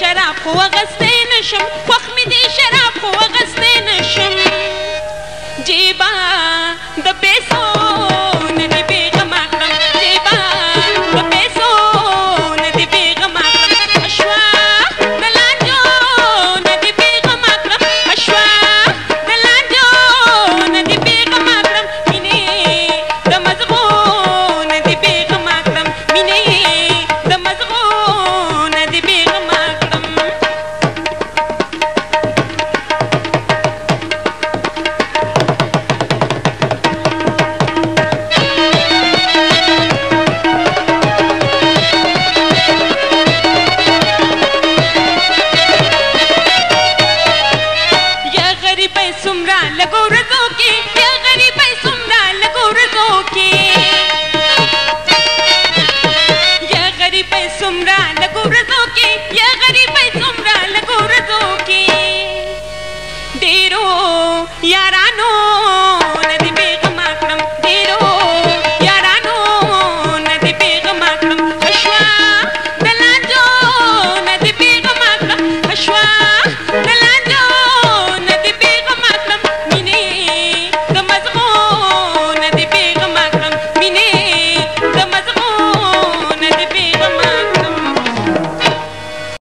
شراب خو غستې نشم وخت مې دې شراب خو غستې لە گەورە